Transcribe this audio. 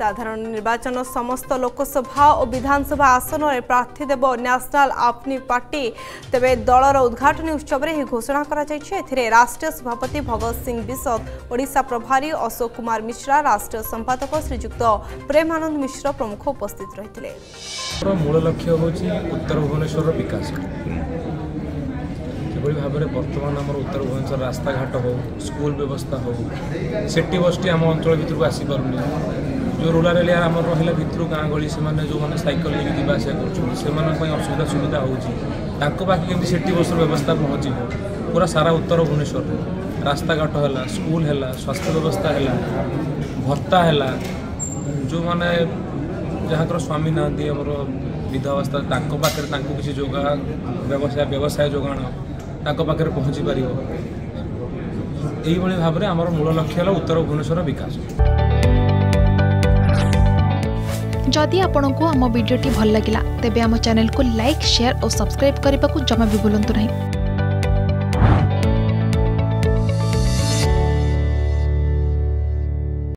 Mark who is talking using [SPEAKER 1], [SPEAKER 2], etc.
[SPEAKER 1] সাধারণ নির্বাচন সমস্ত লোকসভা ও বিধানসভা আসনরে প্রার্থী দেব ন্যাশনাল আপনি পার্টি তবে দলর উদ্ঘাটনী উৎসবরে এই ঘোষণা করা যাইছে এতে রাষ্ট্রীয় সভাপতি ভগত সিং বিশদ ওড়িশা প্রভারী অশোক কুমার মিশ্রা রাষ্ট্রীয় সম্পাদক শ্রীযুক্ত প্রেমানন্দ মিশ্র প্রমুখ উপস্থিত রয়েছে
[SPEAKER 2] মূল লক্ষ্য হচ্ছে উত্তর ভুবনেশ্বর বিকাশ যেভাবে ভাবে বর্তমান আমার উত্তর ভুবনেশ্বর রাস্তাঘাট হোক স্কুল ব্যবস্থা হোক সেটি বসটি আমার অঞ্চল ভিতরক আসিপারুনি ଯେଉଁ ରୁରାଲ୍ ଏରିଆରେ ଆମର ରହିଲା ଭିତରୁ ଗାଁ ଗହଳି ସେମାନେ ଯେଉଁମାନେ ସାଇକେଲ ନେଇକି ଯିବା ଆସିବା କରୁଛନ୍ତି ସେମାନଙ୍କ ପାଇଁ ଅସୁବିଧା ସୁବିଧା ହେଉଛି ତାଙ୍କ ପାଖେ କେମିତି ସେଠି ବସ୍ର ବ୍ୟବସ୍ଥା ପହଞ୍ଚିବ ପୁରା ସାରା ଉତ୍ତର ଭୁବନେଶ୍ୱରରେ ରାସ୍ତାଘାଟ ହେଲା ସ୍କୁଲ ହେଲା ସ୍ୱାସ୍ଥ୍ୟ ବ୍ୟବସ୍ଥା ହେଲା ଭତ୍ତା ହେଲା ଯେଉଁମାନେ ଯାହାଙ୍କର ସ୍ୱାମୀ ନାହାନ୍ତି ଆମର ବିଧାବସ୍ଥା ତାଙ୍କ ପାଖରେ ତାଙ୍କୁ କିଛି ଯୋଗା ବ୍ୟବସାୟ ବ୍ୟବସାୟ ଯୋଗାଣ ତାଙ୍କ ପାଖରେ ପହଞ୍ଚି ପାରିବ ଏଇଭଳି ଭାବରେ ଆମର ମୂଳ ଲକ୍ଷ୍ୟ ହେଲା ଉତ୍ତର ଭୁବନେଶ୍ୱର ବିକାଶ
[SPEAKER 3] যদি আপনক আম ভিডিওটি ভাল লাগিলা তেবে আম চ্যানেল কো লাইক শেয়ার অ সাবস্ক্রাইব করিবা কো জমা ভি বুলন্ত নাহি